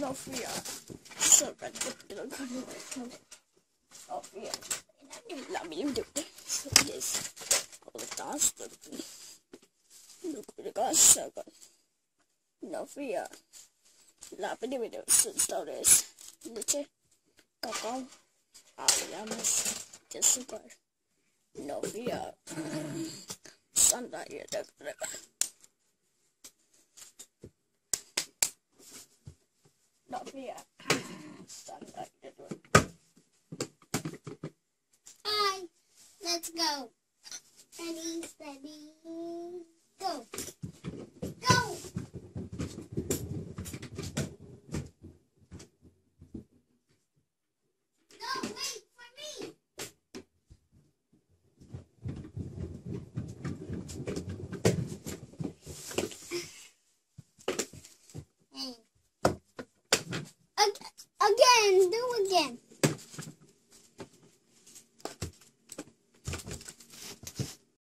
No fear. So bad. No oh, fear. Let me. So yes. All the dance. Look at the gun circle. No fear. Let me do it. So this. Niche. Kakao. Ayamas. Just super. No fear. Fear. Sunday. Hi, let's go. Ready, steady, go. Go! No, wait for me. Again, do again.